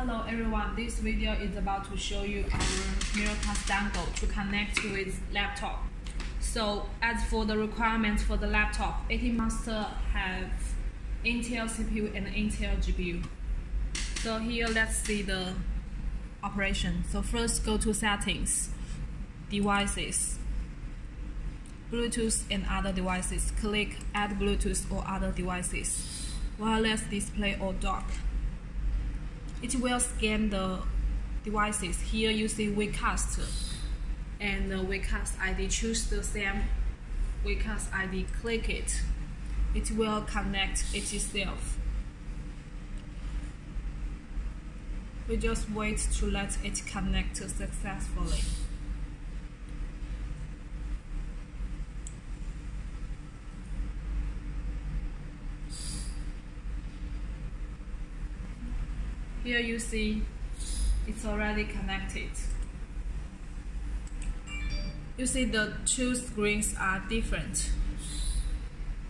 Hello everyone, this video is about to show you our Miracast dongle to connect with laptop. So as for the requirements for the laptop, it must have Intel CPU and Intel GPU. So here let's see the operation. So first go to settings, devices, Bluetooth and other devices. Click add Bluetooth or other devices. Wireless display or dock it will scan the devices. Here you see Wecast and the Wecast ID. Choose the same Wecast ID, click it. It will connect itself. We just wait to let it connect successfully. Here you see it's already connected. You see the two screens are different.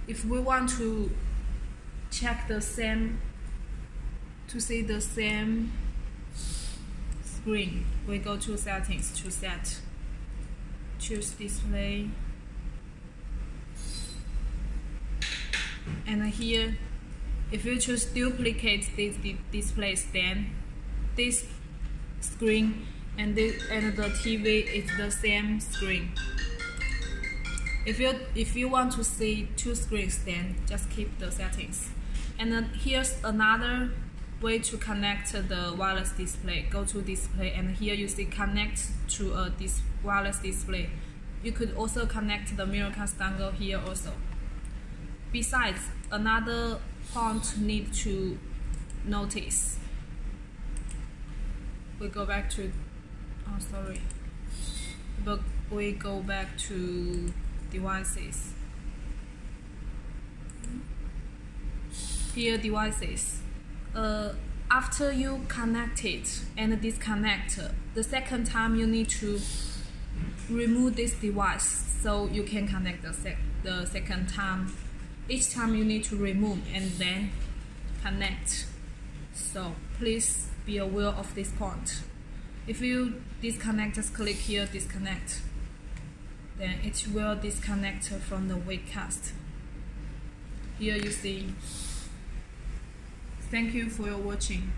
If we want to check the same, to see the same screen, we go to settings to set, choose display, and here if you choose duplicate this, displays, then this screen and, this, and the TV is the same screen. If you if you want to see two screens, then just keep the settings. And then here's another way to connect the wireless display. Go to display, and here you see connect to a dis wireless display. You could also connect the Miracast dongle here also. Besides, another point need to notice. We go back to, oh sorry, but we go back to devices. Here devices. Uh, after you connect it and disconnect, the second time you need to remove this device so you can connect the, sec the second time each time you need to remove and then connect. So please be aware of this point if you disconnect just click here disconnect. Then it will disconnect from the Wecast here you see. Thank you for your watching